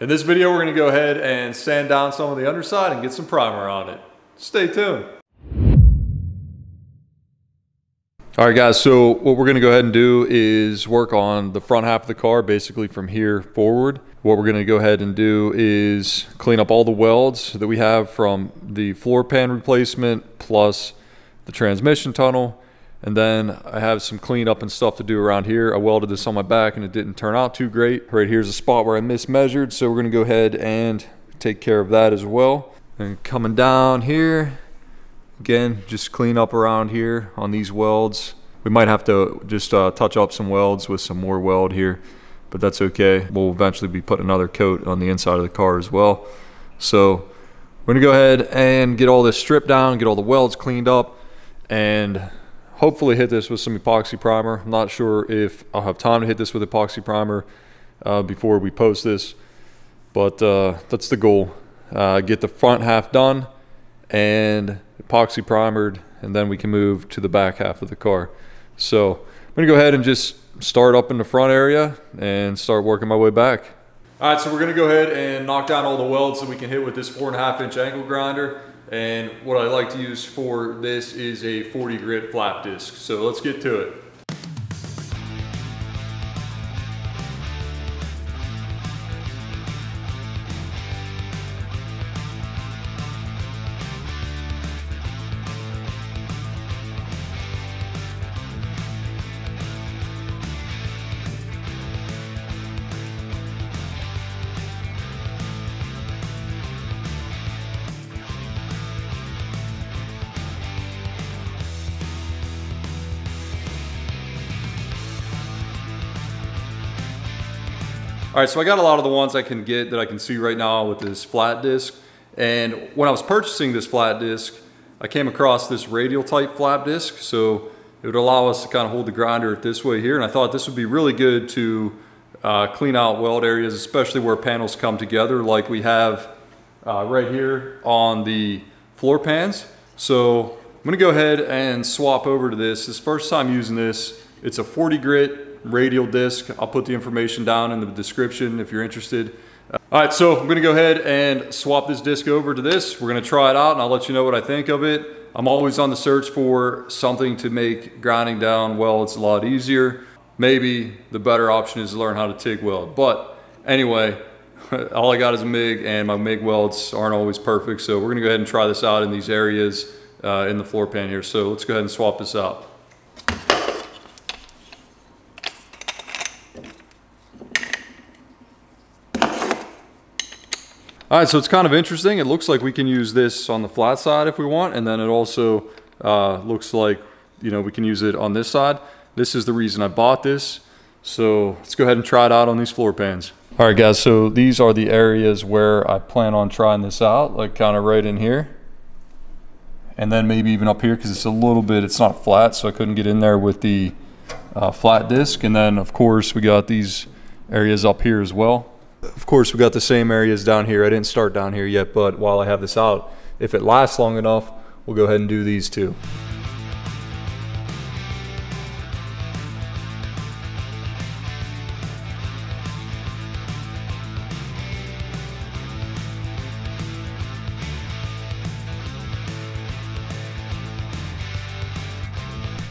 In this video, we're gonna go ahead and sand down some of the underside and get some primer on it. Stay tuned. All right guys, so what we're gonna go ahead and do is work on the front half of the car, basically from here forward. What we're gonna go ahead and do is clean up all the welds that we have from the floor pan replacement plus the transmission tunnel. And then I have some cleanup and stuff to do around here. I welded this on my back and it didn't turn out too great. Right here's a spot where I mismeasured. So we're gonna go ahead and take care of that as well. And coming down here, Again, just clean up around here on these welds. We might have to just uh, touch up some welds with some more weld here, but that's okay. We'll eventually be putting another coat on the inside of the car as well. So we're gonna go ahead and get all this stripped down, get all the welds cleaned up, and hopefully hit this with some epoxy primer. I'm not sure if I'll have time to hit this with epoxy primer uh, before we post this, but uh, that's the goal. Uh, get the front half done and epoxy primered, and then we can move to the back half of the car. So I'm gonna go ahead and just start up in the front area and start working my way back. All right, so we're gonna go ahead and knock down all the welds that we can hit with this four and a half inch angle grinder. And what I like to use for this is a 40 grit flap disc. So let's get to it. All right, so I got a lot of the ones I can get that I can see right now with this flat disc. And when I was purchasing this flat disc, I came across this radial type flap disc. So it would allow us to kind of hold the grinder this way here. And I thought this would be really good to uh, clean out weld areas, especially where panels come together like we have uh, right here on the floor pans. So I'm gonna go ahead and swap over to this. This first time using this, it's a 40 grit radial disc. I'll put the information down in the description if you're interested. Uh, all right, so I'm gonna go ahead and swap this disc over to this. We're gonna try it out and I'll let you know what I think of it. I'm always on the search for something to make grinding down welds a lot easier. Maybe the better option is to learn how to TIG weld. But anyway, all I got is a MIG and my MIG welds aren't always perfect. So we're gonna go ahead and try this out in these areas uh, in the floor pan here. So let's go ahead and swap this out. All right, so it's kind of interesting. It looks like we can use this on the flat side if we want, and then it also uh, looks like, you know, we can use it on this side. This is the reason I bought this. So let's go ahead and try it out on these floor pans. All right, guys, so these are the areas where I plan on trying this out, like kind of right in here. And then maybe even up here because it's a little bit, it's not flat, so I couldn't get in there with the uh, flat disc. And then, of course, we got these areas up here as well. Of course, we got the same areas down here. I didn't start down here yet, but while I have this out, if it lasts long enough, we'll go ahead and do these too.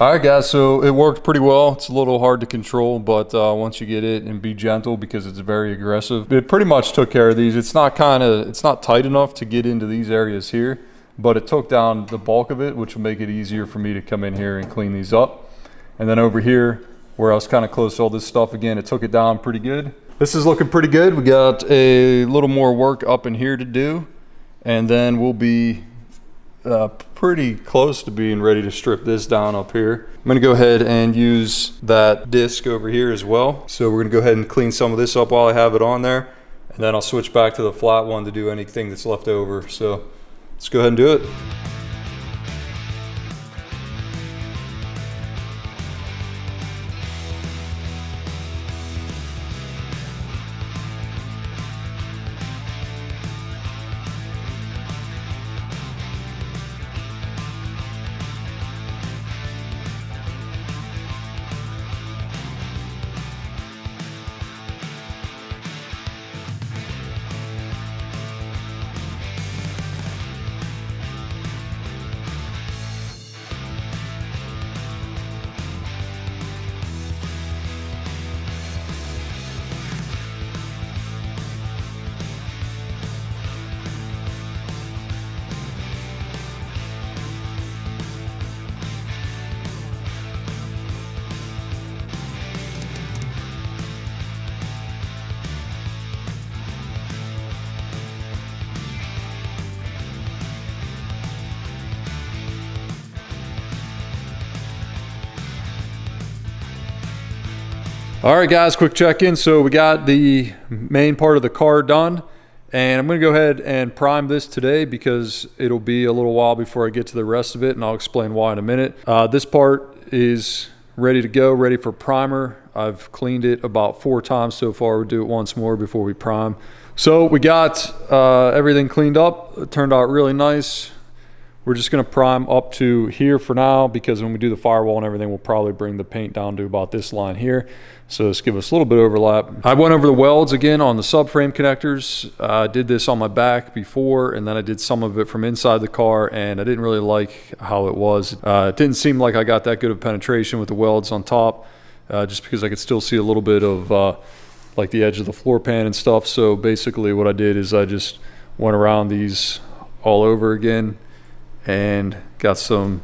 All right, guys, so it worked pretty well. It's a little hard to control, but uh, once you get it and be gentle because it's very aggressive, it pretty much took care of these. It's not kind of, it's not tight enough to get into these areas here, but it took down the bulk of it, which will make it easier for me to come in here and clean these up. And then over here, where I was kind of close to all this stuff again, it took it down pretty good. This is looking pretty good. We got a little more work up in here to do, and then we'll be uh, pretty close to being ready to strip this down up here. I'm gonna go ahead and use that disc over here as well. So we're gonna go ahead and clean some of this up while I have it on there. And then I'll switch back to the flat one to do anything that's left over. So let's go ahead and do it. All right, guys, quick check in. So we got the main part of the car done. And I'm going to go ahead and prime this today because it'll be a little while before I get to the rest of it, and I'll explain why in a minute. Uh, this part is ready to go, ready for primer. I've cleaned it about four times so far. We'll do it once more before we prime. So we got uh, everything cleaned up. It turned out really nice. We're just gonna prime up to here for now because when we do the firewall and everything, we'll probably bring the paint down to about this line here. So this give us a little bit of overlap. I went over the welds again on the subframe connectors. Uh, I did this on my back before and then I did some of it from inside the car and I didn't really like how it was. Uh, it didn't seem like I got that good of penetration with the welds on top uh, just because I could still see a little bit of uh, like the edge of the floor pan and stuff. So basically what I did is I just went around these all over again and got some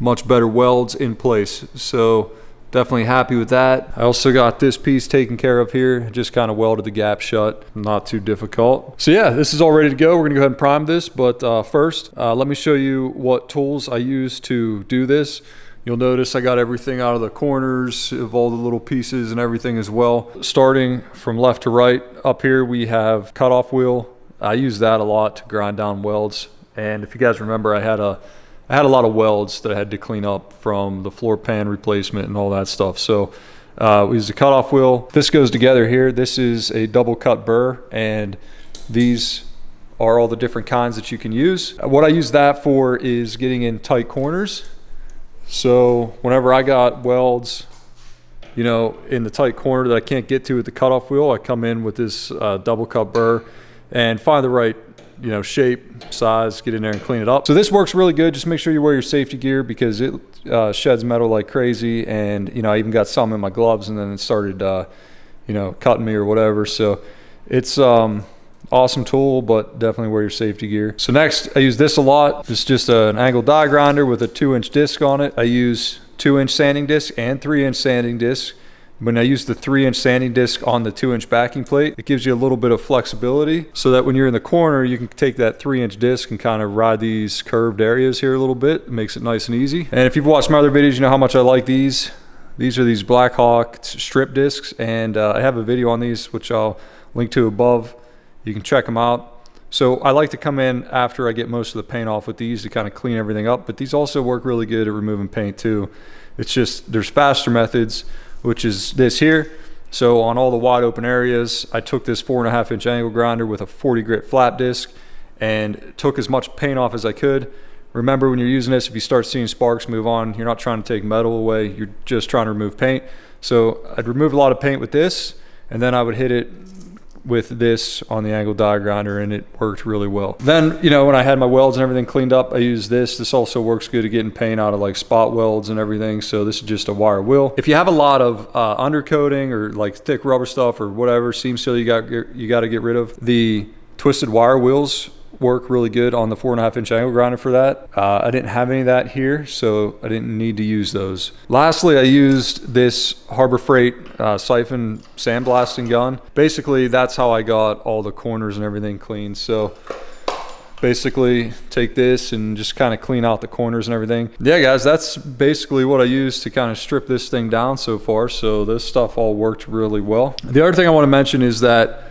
much better welds in place. So definitely happy with that. I also got this piece taken care of here. Just kind of welded the gap shut. Not too difficult. So yeah, this is all ready to go. We're gonna go ahead and prime this. But uh, first, uh, let me show you what tools I use to do this. You'll notice I got everything out of the corners of all the little pieces and everything as well. Starting from left to right, up here we have cutoff wheel. I use that a lot to grind down welds. And if you guys remember, I had a I had a lot of welds that I had to clean up from the floor pan replacement and all that stuff. So uh, we use a cutoff wheel. This goes together here. This is a double cut burr and these are all the different kinds that you can use. What I use that for is getting in tight corners. So whenever I got welds, you know, in the tight corner that I can't get to with the cutoff wheel, I come in with this uh, double cut burr and find the right you know, shape, size, get in there and clean it up. So this works really good. Just make sure you wear your safety gear because it uh, sheds metal like crazy. And, you know, I even got some in my gloves and then it started, uh, you know, cutting me or whatever. So it's um, awesome tool, but definitely wear your safety gear. So next, I use this a lot. It's just an angle die grinder with a two inch disc on it. I use two inch sanding disc and three inch sanding disc. When I use the three inch sanding disc on the two inch backing plate, it gives you a little bit of flexibility so that when you're in the corner, you can take that three inch disc and kind of ride these curved areas here a little bit. It makes it nice and easy. And if you've watched my other videos, you know how much I like these. These are these Blackhawk strip discs and uh, I have a video on these, which I'll link to above. You can check them out. So I like to come in after I get most of the paint off with these to kind of clean everything up, but these also work really good at removing paint too. It's just, there's faster methods which is this here. So on all the wide open areas, I took this four and a half inch angle grinder with a 40 grit flap disc and took as much paint off as I could. Remember when you're using this, if you start seeing sparks move on, you're not trying to take metal away, you're just trying to remove paint. So I'd remove a lot of paint with this and then I would hit it with this on the angle die grinder and it worked really well. Then, you know, when I had my welds and everything cleaned up, I used this. This also works good at getting paint out of like spot welds and everything. So this is just a wire wheel. If you have a lot of uh, undercoating or like thick rubber stuff or whatever seam seal you got you got to get rid of, the twisted wire wheels work really good on the four and a half inch angle grinder for that. Uh, I didn't have any of that here, so I didn't need to use those. Lastly, I used this Harbor Freight uh, siphon sandblasting gun. Basically, that's how I got all the corners and everything clean. So basically take this and just kind of clean out the corners and everything. Yeah, guys, that's basically what I used to kind of strip this thing down so far. So this stuff all worked really well. The other thing I want to mention is that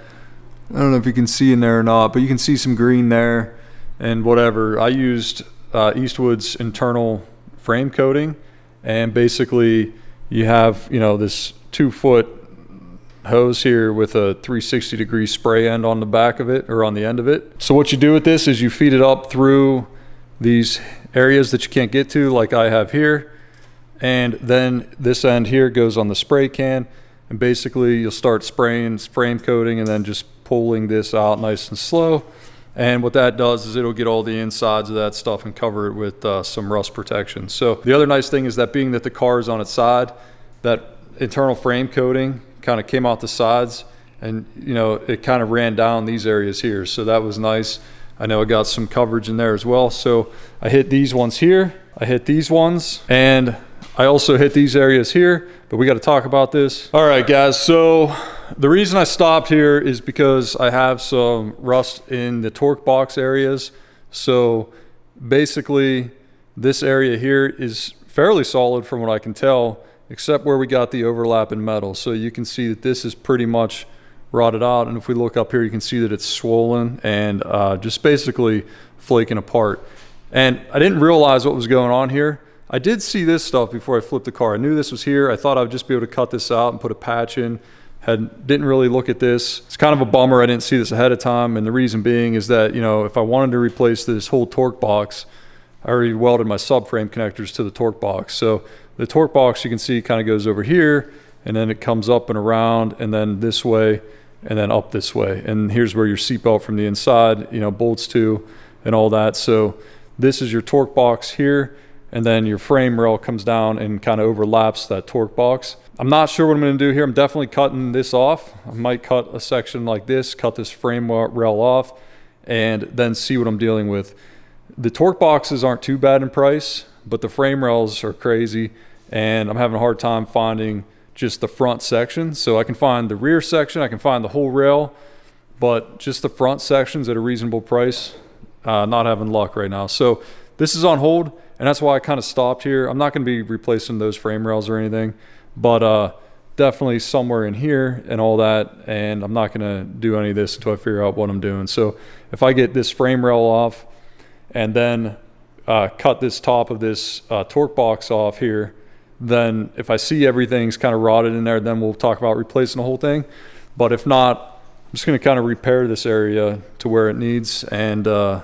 I don't know if you can see in there or not, but you can see some green there and whatever. I used uh, Eastwood's internal frame coating and basically you have, you know, this two foot hose here with a 360 degree spray end on the back of it or on the end of it. So what you do with this is you feed it up through these areas that you can't get to like I have here. And then this end here goes on the spray can and basically you'll start spraying frame coating and then just pulling this out nice and slow. And what that does is it'll get all the insides of that stuff and cover it with uh, some rust protection. So the other nice thing is that being that the car is on its side, that internal frame coating kind of came out the sides and you know, it kind of ran down these areas here. So that was nice. I know I got some coverage in there as well. So I hit these ones here, I hit these ones, and I also hit these areas here, but we got to talk about this. All right, guys. So the reason I stopped here is because I have some rust in the torque box areas. So basically this area here is fairly solid from what I can tell. except where we got the overlap in metal. So you can see that this is pretty much rotted out. And if we look up here, you can see that it's swollen and uh, just basically flaking apart. And I didn't realize what was going on here. I did see this stuff before I flipped the car. I knew this was here. I thought I would just be able to cut this out and put a patch in. Had didn't really look at this. It's kind of a bummer I didn't see this ahead of time. And the reason being is that, you know, if I wanted to replace this whole torque box, I already welded my subframe connectors to the torque box. So the torque box you can see kind of goes over here and then it comes up and around and then this way and then up this way. And here's where your seatbelt from the inside, you know, bolts to and all that. So this is your torque box here and then your frame rail comes down and kind of overlaps that torque box. I'm not sure what I'm going to do here. I'm definitely cutting this off. I might cut a section like this, cut this frame rail off, and then see what I'm dealing with. The torque boxes aren't too bad in price, but the frame rails are crazy, and I'm having a hard time finding just the front section. So I can find the rear section, I can find the whole rail, but just the front sections at a reasonable price, uh, not having luck right now. So this is on hold, and that's why I kind of stopped here. I'm not going to be replacing those frame rails or anything, but uh, definitely somewhere in here and all that. And I'm not going to do any of this until I figure out what I'm doing. So if I get this frame rail off and then uh, cut this top of this uh, torque box off here, then if I see everything's kind of rotted in there, then we'll talk about replacing the whole thing. But if not, I'm just going to kind of repair this area to where it needs and uh,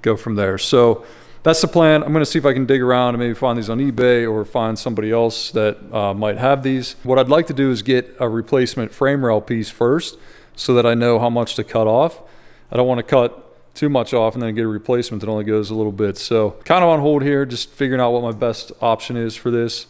go from there. So that's the plan. I'm going to see if I can dig around and maybe find these on eBay or find somebody else that uh, might have these. What I'd like to do is get a replacement frame rail piece first so that I know how much to cut off. I don't want to cut too much off and then get a replacement that only goes a little bit. So kind of on hold here, just figuring out what my best option is for this.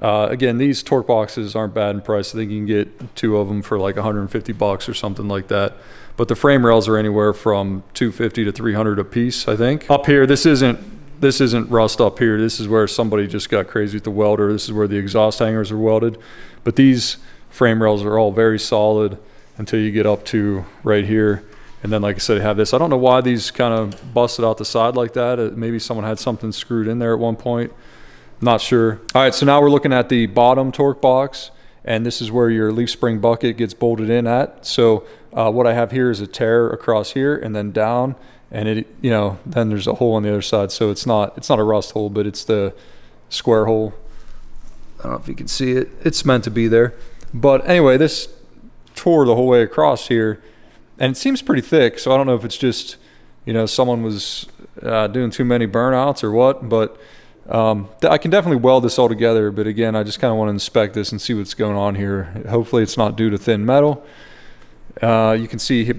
Uh, again, these torque boxes aren't bad in price. I think you can get two of them for like 150 bucks or something like that. But the frame rails are anywhere from 250 to 300 a piece, I think. Up here, this isn't this isn't rust up here. This is where somebody just got crazy with the welder. This is where the exhaust hangers are welded. But these frame rails are all very solid until you get up to right here. And then, like I said, have this. I don't know why these kind of busted out the side like that. Uh, maybe someone had something screwed in there at one point. Not sure. All right, so now we're looking at the bottom torque box, and this is where your leaf spring bucket gets bolted in at. So uh, what I have here is a tear across here and then down, and it, you know, then there's a hole on the other side. So it's not, it's not a rust hole, but it's the square hole. I don't know if you can see it. It's meant to be there. But anyway, this tore the whole way across here and it seems pretty thick. So I don't know if it's just, you know, someone was uh, doing too many burnouts or what, but um, I can definitely weld this all together. But again, I just kind of want to inspect this and see what's going on here. Hopefully it's not due to thin metal. Uh, you can see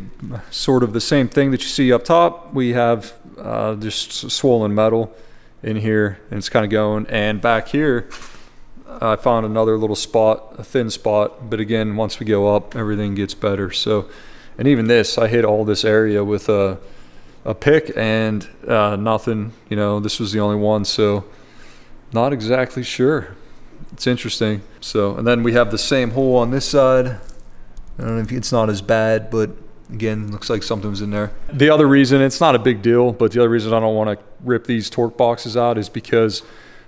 sort of the same thing that you see up top. We have uh, just swollen metal in here and it's kind of going. And back here, I found another little spot, a thin spot. But again, once we go up, everything gets better. So and even this, I hit all this area with a, a pick and uh, nothing, you know, this was the only one. So not exactly sure. It's interesting. So, and then we have the same hole on this side. I don't know if it's not as bad, but again, looks like something's in there. The other reason, it's not a big deal, but the other reason I don't want to rip these torque boxes out is because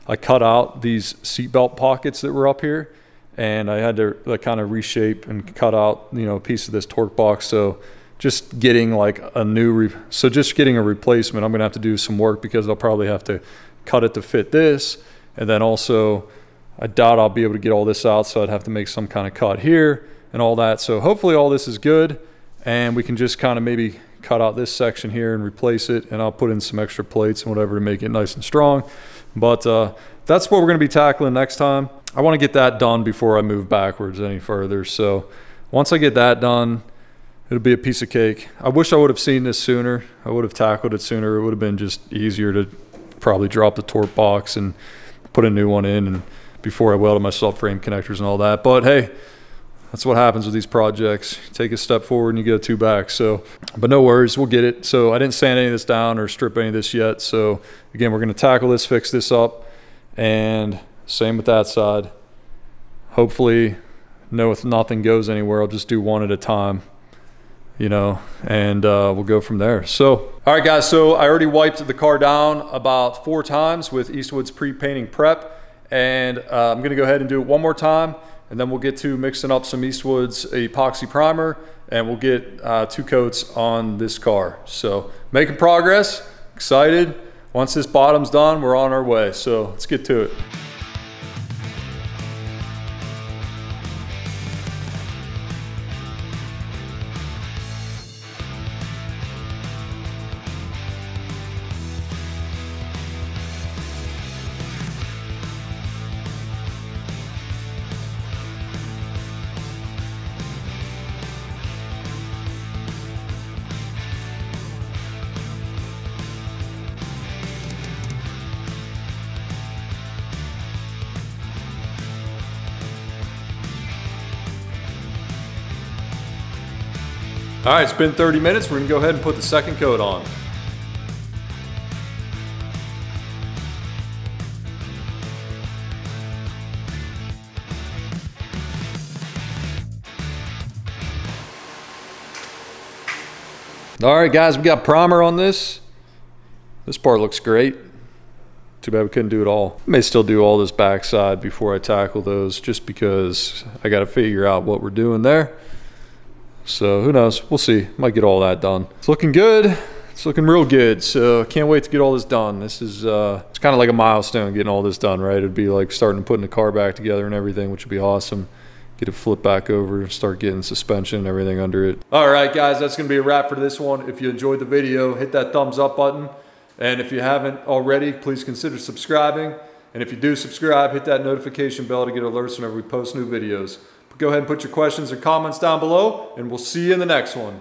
I cut out these seatbelt pockets that were up here and I had to like, kind of reshape and cut out you know a piece of this torque box. So just getting like a new so just getting a replacement, I'm gonna have to do some work because I'll probably have to cut it to fit this, and then also I doubt I'll be able to get all this out, so I'd have to make some kind of cut here and all that. So hopefully all this is good, and we can just kind of maybe cut out this section here and replace it, and I'll put in some extra plates and whatever to make it nice and strong. But uh, that's what we're going to be tackling next time. I want to get that done before I move backwards any further. So once I get that done, it'll be a piece of cake. I wish I would have seen this sooner. I would have tackled it sooner. It would have been just easier to probably drop the torque box and put a new one in and before I welded my subframe connectors and all that. But hey, that's what happens with these projects. You take a step forward and you get two back. So, but no worries, we'll get it. So I didn't sand any of this down or strip any of this yet. So again, we're going to tackle this, fix this up, and same with that side. Hopefully, no, if nothing goes anywhere, I'll just do one at a time, you know, and uh, we'll go from there. So, all right, guys. So I already wiped the car down about four times with Eastwood's pre-painting prep, And uh, I'm gonna go ahead and do it one more time and then we'll get to mixing up some Eastwood's epoxy primer and we'll get uh, two coats on this car. So making progress, excited. Once this bottom's done, we're on our way. So let's get to it. All right, it's been 30 minutes. We're gonna go ahead and put the second coat on. All right, guys, we got primer on this. This part looks great. Too bad we couldn't do it all. I may still do all this backside before I tackle those just because I got to figure out what we're doing there. So who knows? We'll see. Might get all that done. It's looking good. It's looking real good. So can't wait to get all this done. This is uh, it's kind of like a milestone getting all this done, right? It'd be like starting putting the car back together and everything, which would be awesome. Get it flipped back over, and start getting suspension and everything under it. All right, guys, that's gonna be a wrap for this one. If you enjoyed the video, hit that thumbs up button. And if you haven't already, please consider subscribing. And if you do subscribe, hit that notification bell to get alerts whenever we post new videos. Go ahead and put your questions or comments down below, and we'll see you in the next one.